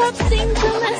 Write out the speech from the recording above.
corrupting to my.